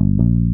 you